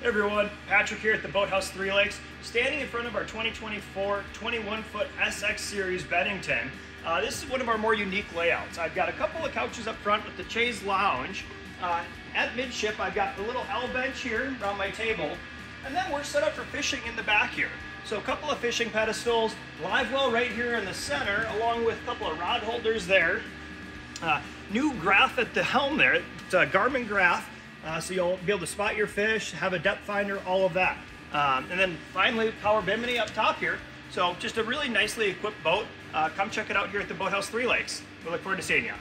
Hey everyone, Patrick here at the Boathouse Three Lakes, standing in front of our 2024 21-foot SX Series Bennington. Uh, this is one of our more unique layouts. I've got a couple of couches up front with the chaise lounge. Uh, at midship, I've got the little L bench here around my table, and then we're set up for fishing in the back here. So a couple of fishing pedestals, live well right here in the center, along with a couple of rod holders there. Uh, new graph at the helm there, it's a Garmin graph uh, so you'll be able to spot your fish, have a depth finder, all of that. Um, and then finally, power bimini up top here. So just a really nicely equipped boat. Uh, come check it out here at the Boathouse Three Lakes. We look forward to seeing you.